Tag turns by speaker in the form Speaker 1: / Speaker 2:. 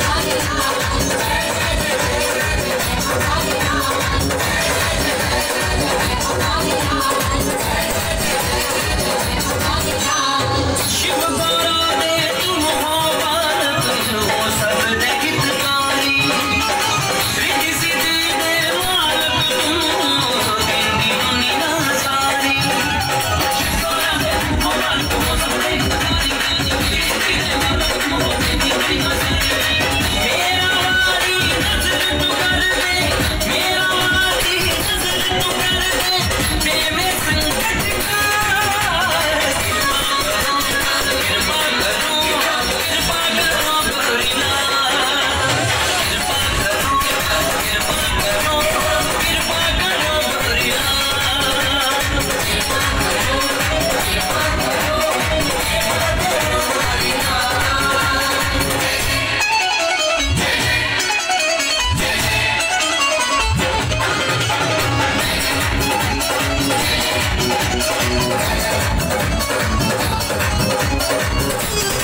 Speaker 1: Hare Yeah.